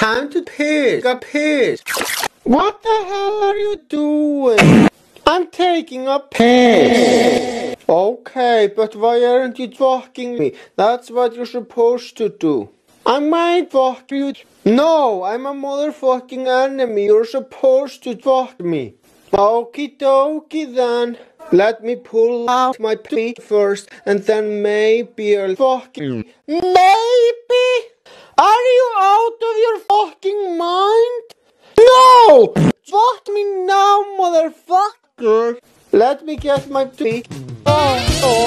Time to piss. Got piss. What the hell are you doing? I'm taking a piss. Okay, but why aren't you fucking me? That's what you're supposed to do. I might fuck you. No, I'm a motherfucking enemy. You're supposed to fuck me. Okie dokie then. Let me pull out my pee first and then maybe I'll fuck mm. you. Fuck me now, motherfucker! Let me get my tweet. Oh, oh.